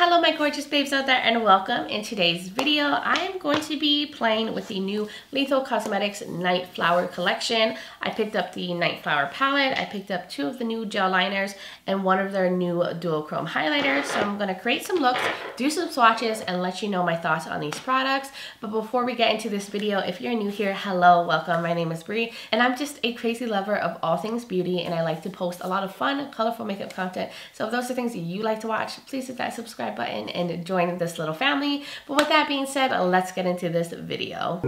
Hello my gorgeous babes out there and welcome. In today's video, I am going to be playing with the new Lethal Cosmetics Night Flower collection. I picked up the Night Flower palette, I picked up two of the new gel liners and one of their new duochrome highlighters. So I'm going to create some looks, do some swatches and let you know my thoughts on these products. But before we get into this video, if you're new here, hello, welcome. My name is Bri and I'm just a crazy lover of all things beauty and I like to post a lot of fun, colorful makeup content. So if those are things that you like to watch, please hit that subscribe subscribe button and join this little family. But with that being said, let's get into this video.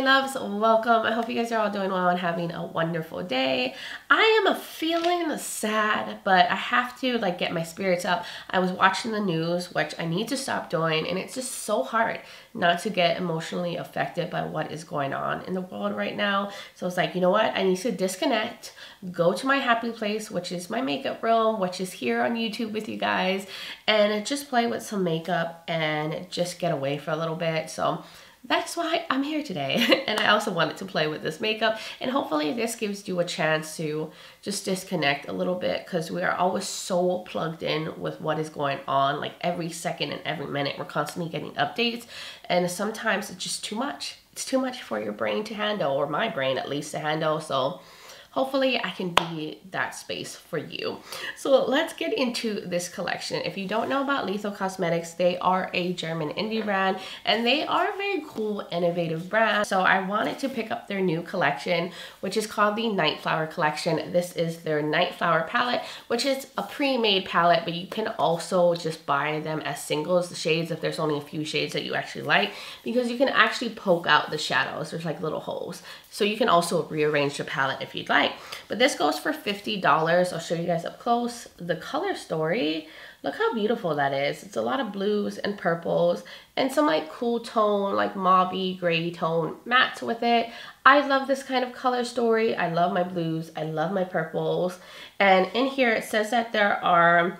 My loves, welcome. I hope you guys are all doing well and having a wonderful day. I am feeling sad, but I have to like get my spirits up. I was watching the news, which I need to stop doing, and it's just so hard not to get emotionally affected by what is going on in the world right now. So it's like, you know what? I need to disconnect, go to my happy place, which is my makeup room, which is here on YouTube with you guys, and just play with some makeup and just get away for a little bit. So that's why I'm here today. and I also wanted to play with this makeup and hopefully this gives you a chance to just disconnect a little bit because we are always so plugged in with what is going on like every second and every minute we're constantly getting updates and sometimes it's just too much. It's too much for your brain to handle or my brain at least to handle. So hopefully I can be that space for you. So let's get into this collection. If you don't know about Lethal Cosmetics, they are a German indie brand and they are a very cool, innovative brand. So I wanted to pick up their new collection, which is called the Night Flower Collection. This is their Night Flower palette, which is a pre-made palette, but you can also just buy them as singles, the shades, if there's only a few shades that you actually like, because you can actually poke out the shadows. There's like little holes. So you can also rearrange the palette if you'd like. But this goes for $50. I'll show you guys up close. The color story, look how beautiful that is. It's a lot of blues and purples and some like cool tone, like mauvey gray tone mattes with it. I love this kind of color story. I love my blues. I love my purples. And in here it says that there are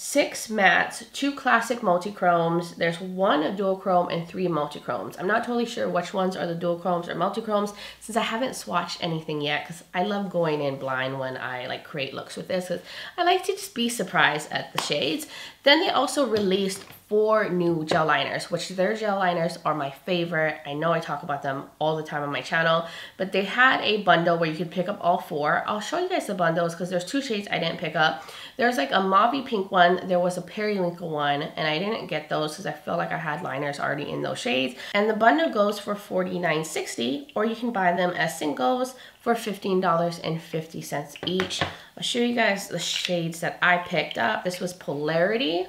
six mattes, two classic multichromes. There's one duochrome and three multichromes. I'm not totally sure which ones are the duochromes or multichromes since I haven't swatched anything yet because I love going in blind when I like create looks with this because I like to just be surprised at the shades. Then they also released four new gel liners, which their gel liners are my favorite. I know I talk about them all the time on my channel, but they had a bundle where you could pick up all four. I'll show you guys the bundles because there's two shades I didn't pick up. There's like a mauve pink one, there was a periwinkle one, and I didn't get those because I felt like I had liners already in those shades. And the bundle goes for $49.60, or you can buy them as singles for $15.50 each. I'll show you guys the shades that I picked up. This was Polarity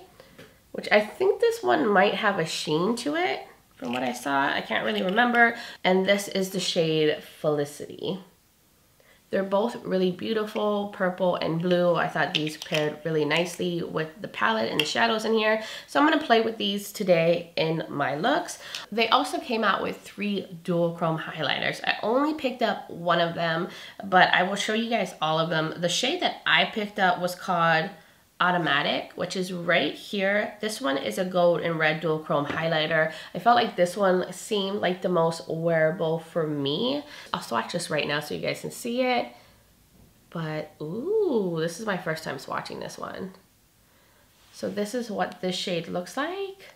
which I think this one might have a sheen to it from what I saw. I can't really remember. And this is the shade Felicity. They're both really beautiful, purple and blue. I thought these paired really nicely with the palette and the shadows in here. So I'm gonna play with these today in my looks. They also came out with three duochrome highlighters. I only picked up one of them, but I will show you guys all of them. The shade that I picked up was called automatic which is right here. This one is a gold and red duochrome highlighter. I felt like this one seemed like the most wearable for me. I'll swatch this right now so you guys can see it. But ooh this is my first time swatching this one. So this is what this shade looks like.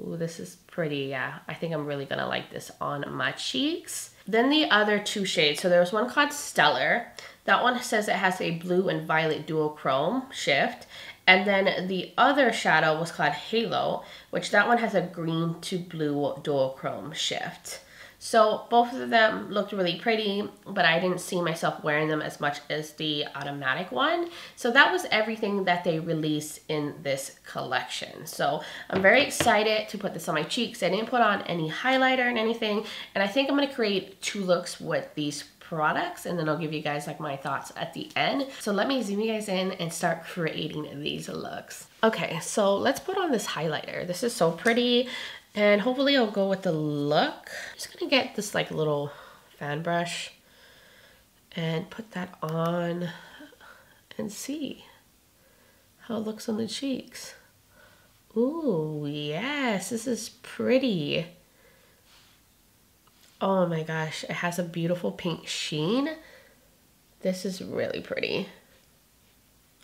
Ooh this is pretty yeah. I think i'm really gonna like this on my cheeks. Then the other two shades. So there was one called stellar that one says it has a blue and violet duochrome shift. And then the other shadow was called Halo, which that one has a green to blue duochrome shift. So both of them looked really pretty, but I didn't see myself wearing them as much as the automatic one. So that was everything that they released in this collection. So I'm very excited to put this on my cheeks. I didn't put on any highlighter and anything. And I think I'm gonna create two looks with these products and then I'll give you guys like my thoughts at the end. So let me zoom you guys in and start creating these looks. Okay, so let's put on this highlighter. This is so pretty and hopefully it'll go with the look. I'm just gonna get this like little fan brush and put that on and see how it looks on the cheeks. Ooh, yes, this is pretty. Oh my gosh, it has a beautiful pink sheen. This is really pretty.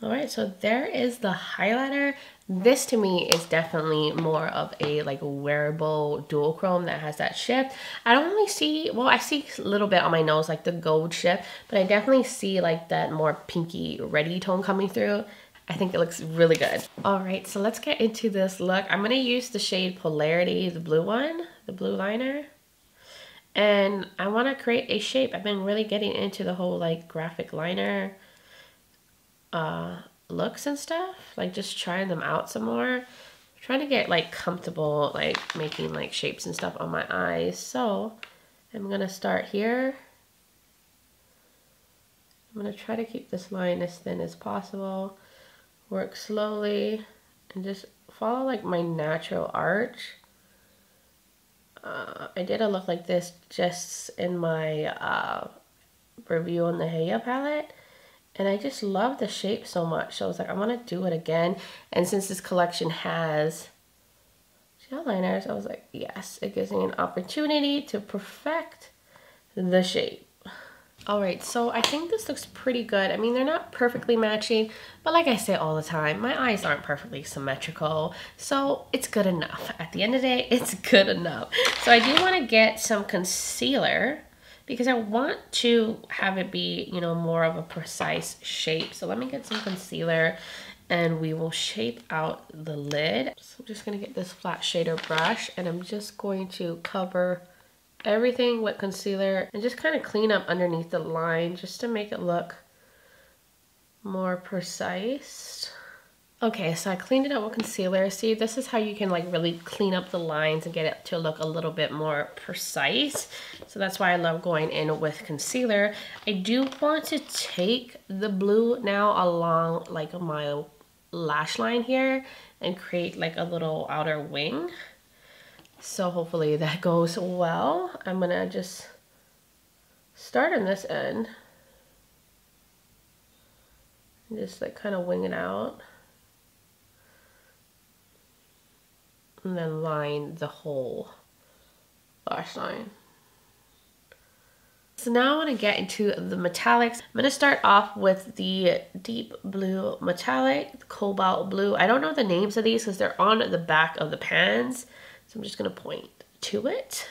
All right, so there is the highlighter. This to me is definitely more of a like wearable duochrome that has that shift. I don't really see, well, I see a little bit on my nose, like the gold shift, but I definitely see like that more pinky reddy tone coming through. I think it looks really good. All right, so let's get into this look. I'm gonna use the shade Polarity, the blue one, the blue liner. And I wanna create a shape. I've been really getting into the whole like graphic liner uh, looks and stuff. Like just trying them out some more. trying to get like comfortable like making like shapes and stuff on my eyes. So I'm gonna start here. I'm gonna try to keep this line as thin as possible. Work slowly and just follow like my natural arch. Uh, I did a look like this just in my uh, review on the Hela palette and I just love the shape so much. So I was like, I want to do it again. And since this collection has gel liners, I was like, yes, it gives me an opportunity to perfect the shape. All right, so I think this looks pretty good. I mean, they're not perfectly matching, but like I say all the time, my eyes aren't perfectly symmetrical, so it's good enough. At the end of the day, it's good enough. So I do want to get some concealer because I want to have it be, you know, more of a precise shape. So let me get some concealer and we will shape out the lid. So I'm just gonna get this flat shader brush and I'm just going to cover everything with concealer and just kind of clean up underneath the line just to make it look more precise. Okay, so I cleaned it up with concealer. See, this is how you can like really clean up the lines and get it to look a little bit more precise. So that's why I love going in with concealer. I do want to take the blue now along like my lash line here and create like a little outer wing. So hopefully that goes well. I'm gonna just start on this end. And just like kind of wing it out. And then line the whole lash line. So now I want to get into the metallics. I'm going to start off with the deep blue metallic, cobalt blue. I don't know the names of these because they're on the back of the pans. So I'm just going to point to it.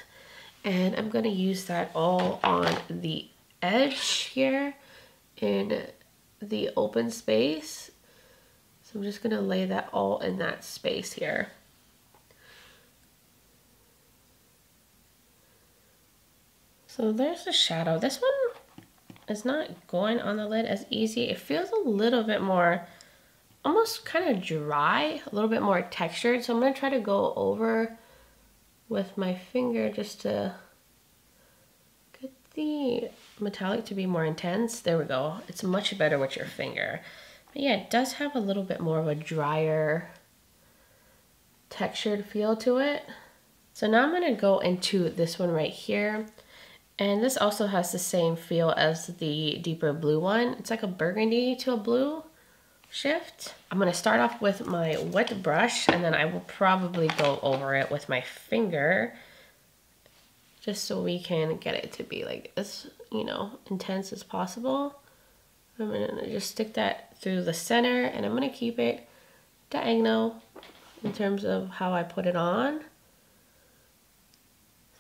And I'm going to use that all on the edge here in the open space. So I'm just going to lay that all in that space here. So there's the shadow. This one is not going on the lid as easy. It feels a little bit more, almost kind of dry, a little bit more textured. So I'm to try to go over with my finger just to get the metallic to be more intense. There we go. It's much better with your finger. But yeah, it does have a little bit more of a drier textured feel to it. So now I'm going to go into this one right here. And this also has the same feel as the deeper blue one. It's like a burgundy to a blue shift. I'm to start off with my wet brush and then I will probably go over it with my finger just so we can get it to be like as, you know, intense as possible. I'm to just stick that through the center and I'm to keep it diagonal in terms of how I put it on.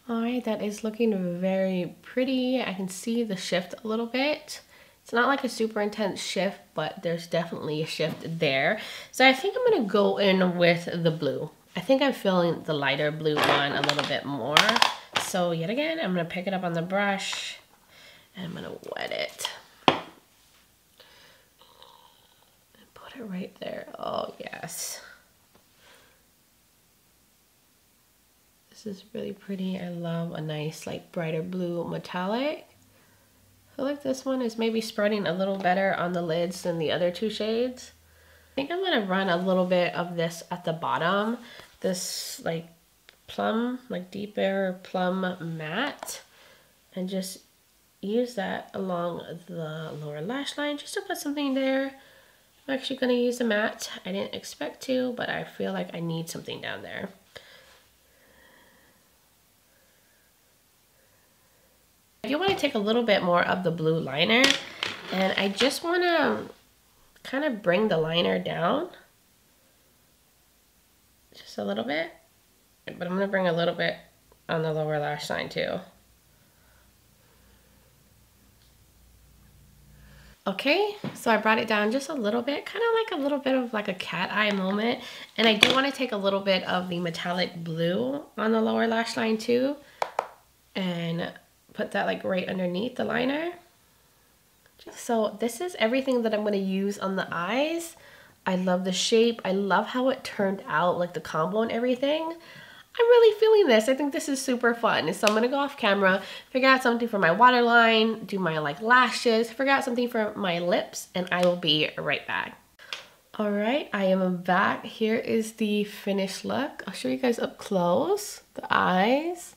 All right, that is looking very pretty. I can see the shift a little bit. It's not like a super intense shift, but there's definitely a shift there. So I think I'm gonna go in with the blue. I think I'm feeling the lighter blue one a little bit more. So yet again, I'm gonna pick it up on the brush and I'm gonna wet it. And put it right there. Oh yes. This is really pretty. I love a nice like brighter blue metallic. I feel like this one is maybe spreading a little better on the lids than the other two shades. I think I'm to run a little bit of this at the bottom. This like plum, like deeper plum matte. And just use that along the lower lash line just to put something there. I'm actually to use the matte. I didn't expect to, but I feel like I need something down there. To take a little bit more of the blue liner and I just want to kind of bring the liner down just a little bit. But I'm going to bring a little bit on the lower lash line too. Okay, so I brought it down just a little bit, kind of like a little bit of like a cat eye moment. And I do want to take a little bit of the metallic blue on the lower lash line too. And put that like right underneath the liner. So this is everything that I'm going to use on the eyes. I love the shape. I love how it turned out, like the combo and everything. I'm really feeling this. I think this is super fun. So I'm gonna go off camera, figure out something for my waterline, do my like lashes, figure out something for my lips, and I will be right back. All right, I am back. Here is the finished look. I'll show you guys up close, the eyes.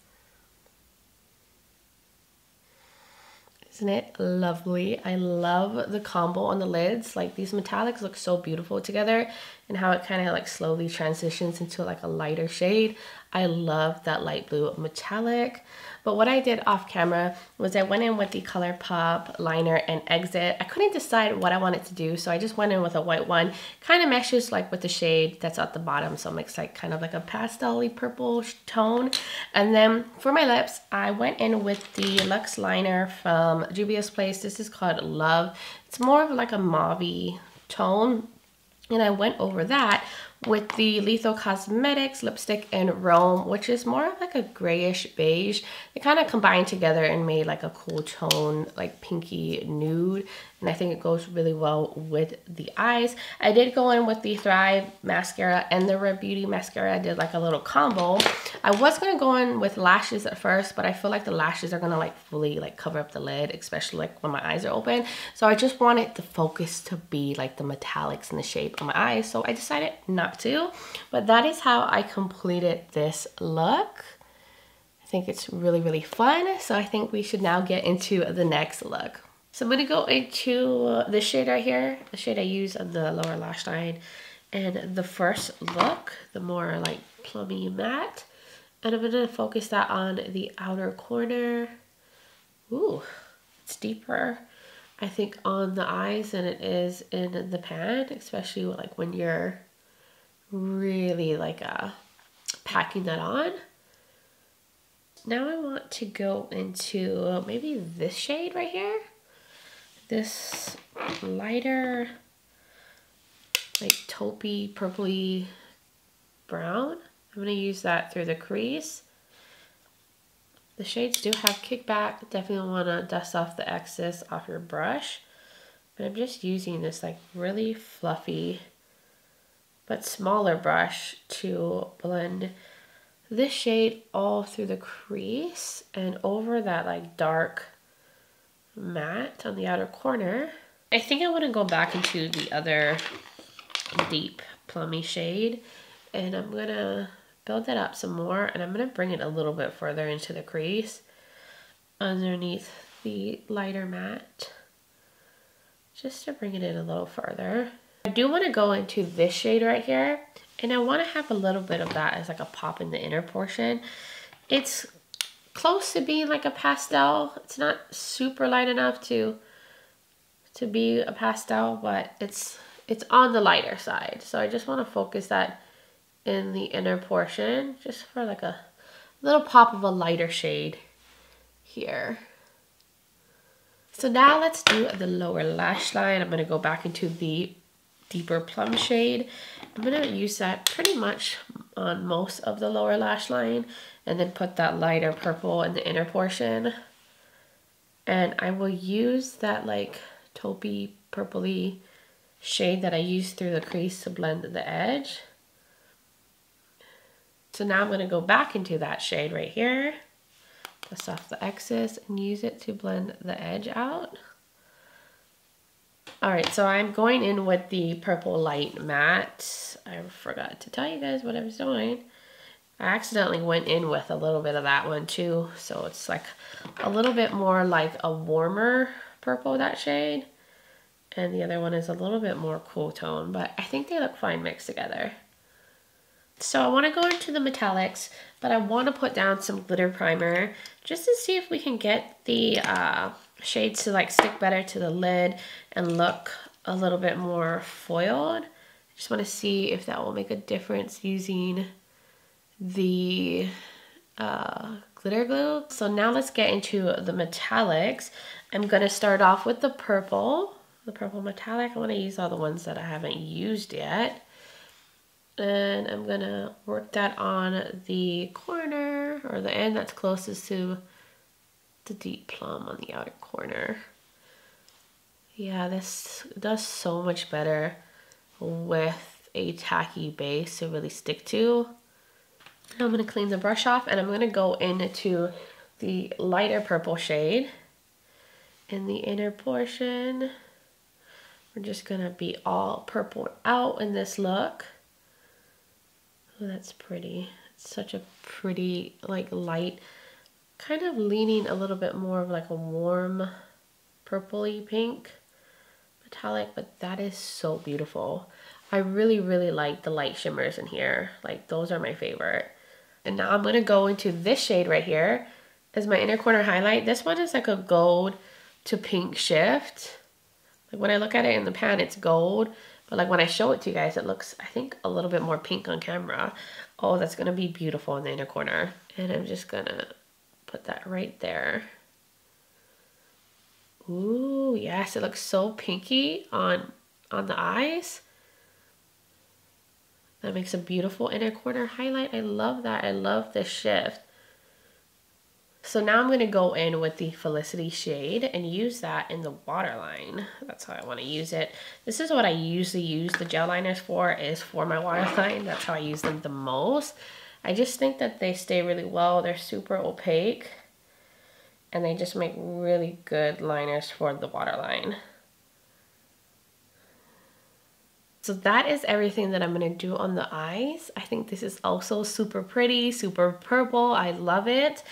Isn't it lovely? I love the combo on the lids. Like these metallics look so beautiful together and how it kind of like slowly transitions into like a lighter shade. I love that light blue metallic. But what I did off camera was I went in with the ColourPop liner and exit. I couldn't decide what I wanted to do, so I just went in with a white one. Kind of meshes like with the shade that's at the bottom, so it makes like kind of like a pastel purple tone. And then for my lips, I went in with the Luxe liner from Juvia's Place. This is called Love. It's more of like a mauve tone. And I went over that with the Lethal Cosmetics lipstick in Rome, which is more of like a grayish beige. They kind of combined together and made like a cool tone, like pinky nude. And I think it goes really well with the eyes. I did go in with the Thrive mascara and the Rare Beauty mascara. I did like a little combo. I was going to go in with lashes at first, but I feel like the lashes are going to like fully like cover up the lid, especially like when my eyes are open. So I just wanted the focus to be like the metallics and the shape of my eyes. So I decided not not to. But that is how I completed this look. I think it's really, really fun. So I think we should now get into the next look. So I'm going to go into this shade right here, the shade I use on the lower lash line. And the first look, the more like plummy matte. And I'm going to focus that on the outer corner. Ooh, it's deeper, I think, on the eyes than it is in the pan, especially like when you're really like uh, packing that on. Now I want to go into maybe this shade right here. This lighter, like taupey, purpley brown. I'm going to use that through the crease. The shades do have kickback. Definitely want to dust off the excess off your brush. But I'm just using this like really fluffy but smaller brush to blend this shade all through the crease and over that like dark matte on the outer corner. I think I want to go back into the other deep plummy shade and I'm going to build that up some more and I'm going to bring it a little bit further into the crease underneath the lighter matte just to bring it in a little further. I do want to go into this shade right here. And I want to have a little bit of that as like a pop in the inner portion. It's close to being like a pastel. It's not super light enough to to be a pastel, but it's it's on the lighter side. So I just want to focus that in the inner portion just for like a little pop of a lighter shade here. So now let's do the lower lash line. I'm going to go back into the deeper plum shade. I'm going to use that pretty much on most of the lower lash line and then put that lighter purple in the inner portion. And I will use that like taupey purpley shade that I used through the crease to blend the edge. So now I'm going to go back into that shade right here, dust off the excess and use it to blend the edge out. All right, so I'm going in with the purple light matte. I forgot to tell you guys what I was doing. I accidentally went in with a little bit of that one too. So it's like a little bit more like a warmer purple, that shade. And the other one is a little bit more cool tone, but I think they look fine mixed together. So I want to go into the metallics, but I want to put down some glitter primer just to see if we can get the uh, shades to like stick better to the lid and look a little bit more foiled. I just want to see if that will make a difference using the uh, glitter glue. So now let's get into the metallics. I'm going to start off with the purple, the purple metallic. I want to use all the ones that I haven't used yet and I'm gonna work that on the corner or the end that's closest to the deep plum on the outer corner. Yeah, this does so much better with a tacky base to really stick to. I'm gonna clean the brush off and I'm gonna go into the lighter purple shade in the inner portion. We're just gonna be all purple out in this look. Oh, that's pretty. It's such a pretty, like light, kind of leaning a little bit more of like a warm purpley pink metallic, but that is so beautiful. I really, really like the light shimmers in here. Like those are my favorite. And now I'm gonna go into this shade right here as my inner corner highlight. This one is like a gold to pink shift. Like when I look at it in the pan, it's gold, but like when I show it to you guys, it looks, I think, a little bit more pink on camera. Oh, that's going to be beautiful in the inner corner. And I'm just going to put that right there. Ooh, yes, it looks so pinky on, on the eyes. That makes a beautiful inner corner highlight. I love that. I love this shift. So now I'm going to go in with the Felicity shade and use that in the waterline. That's how I want to use it. This is what I usually use the gel liners for, is for my waterline. That's how I use them the most. I just think that they stay really well. They're super opaque. And they just make really good liners for the waterline. So that is everything that I'm going to do on the eyes. I think this is also super pretty, super purple. I love it.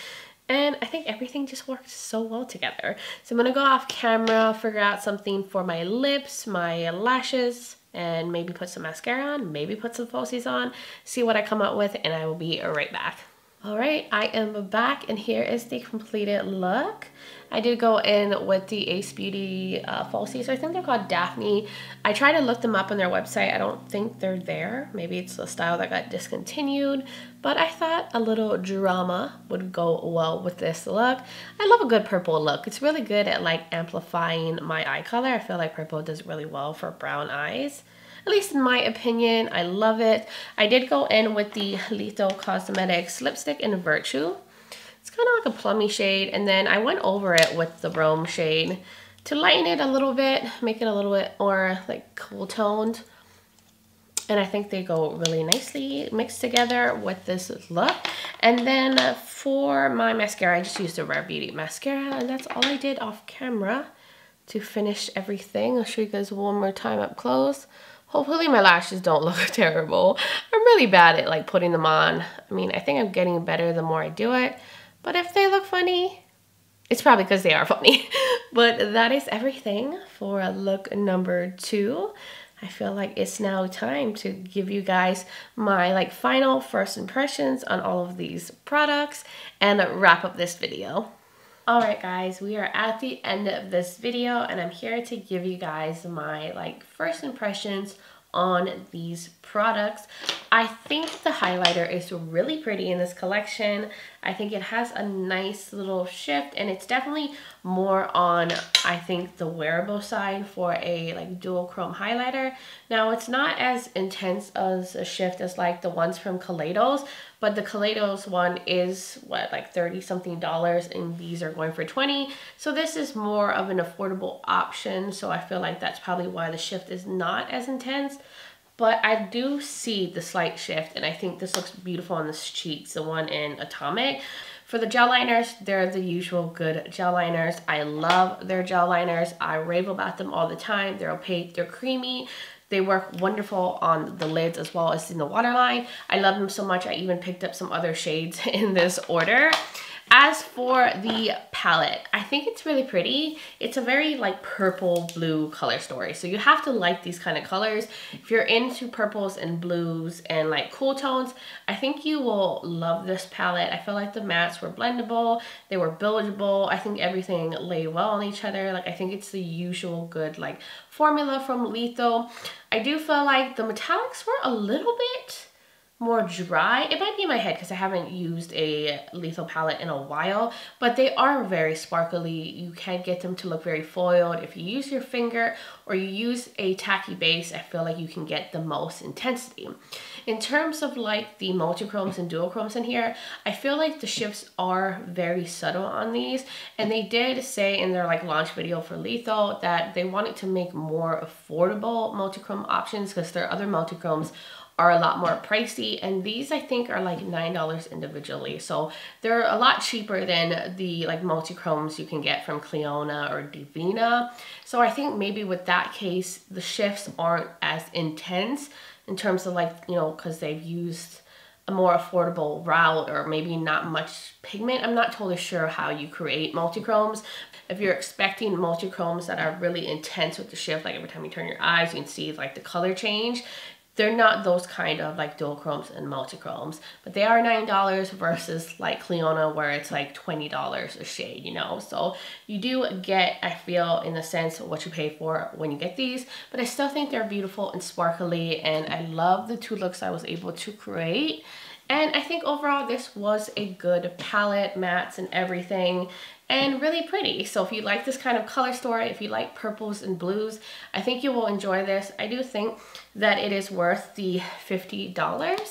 And I think everything just works so well together. So I'm gonna go off camera, figure out something for my lips, my lashes, and maybe put some mascara on, maybe put some falsies on, see what I come up with, and I will be right back. All right, I am back and here is the completed look. I did go in with the Ace Beauty uh, falsies. I think they're called Daphne. I tried to look them up on their website. I don't think they're there. Maybe it's the style that got discontinued. But I thought a little drama would go well with this look. I love a good purple look. It's really good at like amplifying my eye color. I feel like purple does really well for brown eyes at least in my opinion. I love it. I did go in with the Lethal Cosmetics lipstick in Virtue. It's kind of like a plummy shade. And then I went over it with the Rome shade to lighten it a little bit, make it a little bit more like cool toned. And I think they go really nicely mixed together with this look. And then for my mascara, I just used the Rare Beauty mascara. And that's all I did off camera to finish everything. I'll show you guys one more time up close. Hopefully my lashes don't look terrible. I'm really bad at like putting them on. I mean, I think I'm getting better the more I do it. But if they look funny, it's probably because they are funny. but that is everything for look number two. I feel like it's now time to give you guys my like final first impressions on all of these products and wrap up this video. Alright guys, we are at the end of this video and I'm here to give you guys my like first impressions on these products. I think the highlighter is really pretty in this collection. I think it has a nice little shift and it's definitely more on, I think, the wearable side for a like duochrome highlighter. Now it's not as intense as a shift as like the ones from Kaleidos, but the Kaleidos one is what like 30 something dollars and these are going for 20. So this is more of an affordable option. So I feel like that's probably why the shift is not as intense. But I do see the slight shift and I think this looks beautiful on the cheeks, the one in Atomic. For the gel liners, they're the usual good gel liners. I love their gel liners. I rave about them all the time. They're opaque, they're creamy. They work wonderful on the lids as well as in the waterline. I love them so much I even picked up some other shades in this order. As for the palette, I think it's really pretty. It's a very like purple blue color story. So you have to like these kind of colors. If you're into purples and blues and like cool tones, I think you will love this palette. I feel like the mattes were blendable. They were buildable. I think everything lay well on each other. Like I think it's the usual good like formula from Lethal. I do feel like the metallics were a little bit more dry. It might be in my head because I haven't used a lethal palette in a while, but they are very sparkly. You can get them to look very foiled. If you use your finger or you use a tacky base, I feel like you can get the most intensity. In terms of like the multichromes and duochromes in here, I feel like the shifts are very subtle on these. And they did say in their like launch video for lethal that they wanted to make more affordable multichrome options because their other multichromes are a lot more pricey and these I think are like $9 individually. So they're a lot cheaper than the like multi-chromes you can get from Clionadh or Devinah. So I think maybe with that case, the shifts aren't as intense in terms of like, you know, because they've used a more affordable route or maybe not much pigment. I'm not totally sure how you create multi-chromes. If you're expecting multi-chromes that are really intense with the shift, like every time you turn your eyes, you can see like the color change they're not those kind of like duochromes and multichromes, but they are $9 versus like Clionadh where it's like $20 a shade, you know? So you do get, I feel, in a sense, what you pay for when you get these, but I still think they're beautiful and sparkly and I love the two looks I was able to create. And I think overall this was a good palette, mattes and everything and really pretty. So if you like this kind of color story, if you like purples and blues, I think you will enjoy this. I do think that it is worth the $50.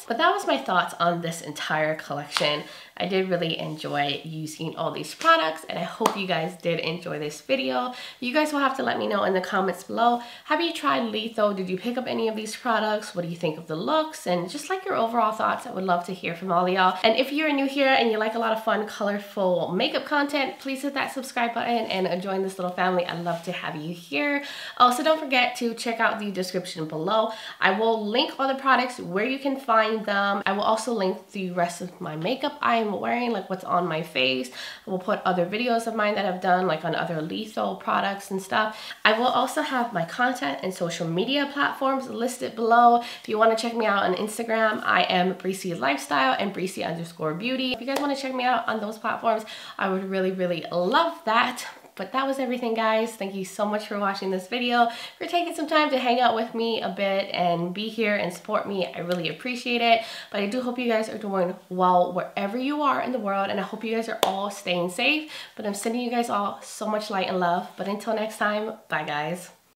But that was my thoughts on this entire collection. I did really enjoy using all these products and I hope you guys did enjoy this video. You guys will have to let me know in the comments below. Have you tried Lethal? Did you pick up any of these products? What do you think of the looks? And just like your overall thoughts, I would love to hear from all y'all. And if you're new here and you like a lot of fun, colorful makeup content, please hit that subscribe button and join this little family. I'd love to have you here. Also, don't forget to check out the description below. I will link all the products where you can find them. I will also link the rest of my makeup I am wearing, like what's on my face. I will put other videos of mine that I've done, like on other lethal products and stuff. I will also have my content and social media platforms listed below. If you want to check me out on Instagram, I am Bri C Lifestyle and Bri C underscore beauty. If you guys want to check me out on those platforms, I would really, really love that. But that was everything guys. Thank you so much for watching this video, for taking some time to hang out with me a bit and be here and support me. I really appreciate it. But I do hope you guys are doing well wherever you are in the world and I hope you guys are all staying safe. But I'm sending you guys all so much light and love. But until next time, bye guys.